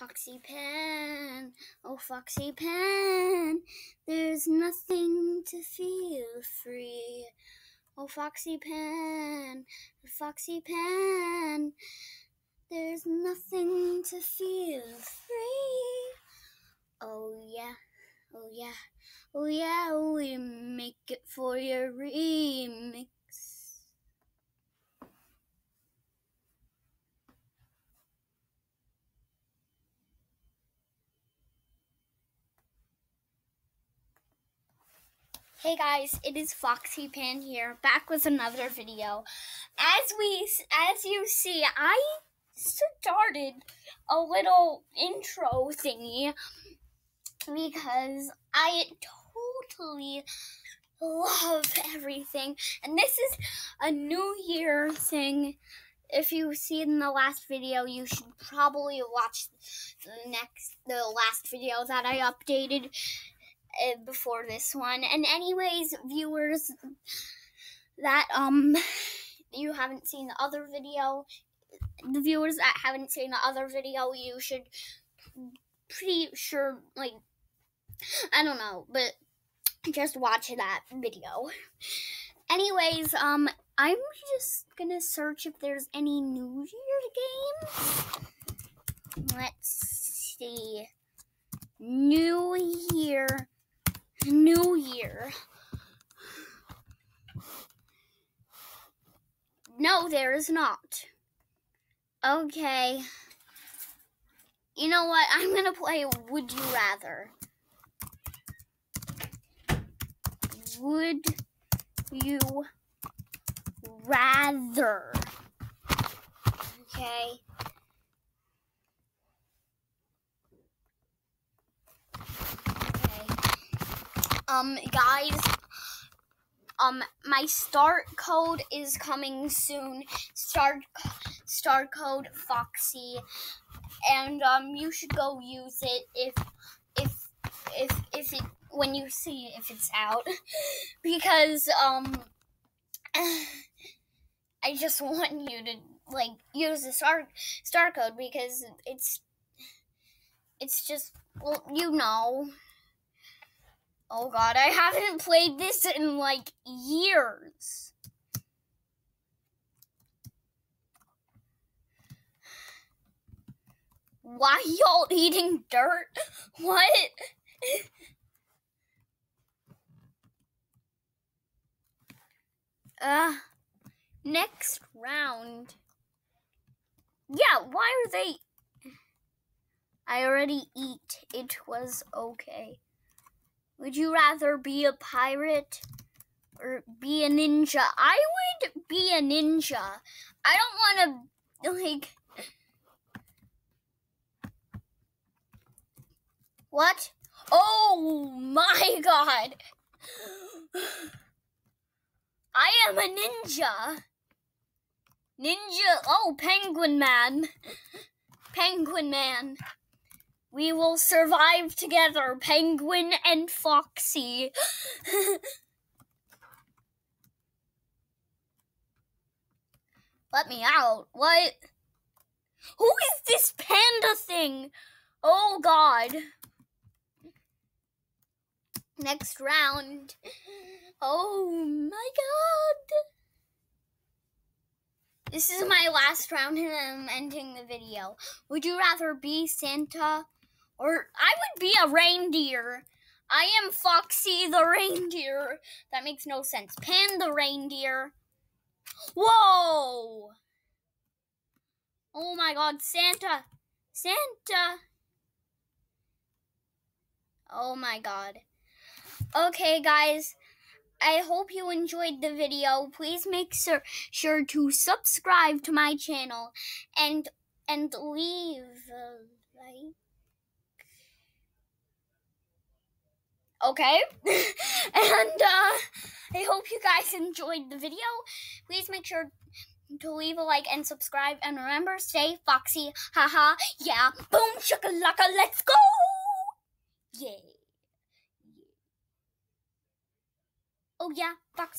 Foxy Pen, oh Foxy Pen, there's nothing to feel free. Oh Foxy Pen, Foxy Pen, there's nothing to feel free. Oh yeah, oh yeah, oh yeah, we make it for your remix. Hey guys, it is Foxy Pan here, back with another video. As we, as you see, I started a little intro thingy because I totally love everything, and this is a New Year thing. If you see in the last video, you should probably watch the next, the last video that I updated before this one. And anyways, viewers that um you haven't seen the other video, the viewers that haven't seen the other video, you should pretty sure like I don't know, but just watch that video. Anyways, um I'm just gonna search if there's any New Year games. Let's see. New Year New Year. No, there is not. Okay. You know what? I'm going to play Would You Rather. Would you rather? Okay. Um, guys, um, my star code is coming soon. Start, star code Foxy, and um, you should go use it if, if, if, if it when you see if it's out, because um, I just want you to like use the star star code because it's it's just well you know Oh god, I haven't played this in like years. Why y'all eating dirt? What? uh, next round. Yeah, why are they? I already eat. It was okay. Would you rather be a pirate or be a ninja? I would be a ninja. I don't want to, like. What? Oh my god! I am a ninja! Ninja. Oh, Penguin Man. Penguin Man. We will survive together, Penguin and Foxy. Let me out. What? Who is this panda thing? Oh, God. Next round. Oh, my God. This is my last round and I'm ending the video. Would you rather be Santa or I would be a reindeer. I am Foxy the reindeer. That makes no sense. Pan the reindeer. Whoa! Oh my god, Santa! Santa! Oh my god. Okay, guys. I hope you enjoyed the video. Please make sure, sure to subscribe to my channel and and leave like. Okay. and uh, I hope you guys enjoyed the video. Please make sure to leave a like and subscribe. And remember, stay foxy. Haha. Yeah. Boom shakalaka. Let's go. Yeah. yeah. Oh, yeah. Foxy.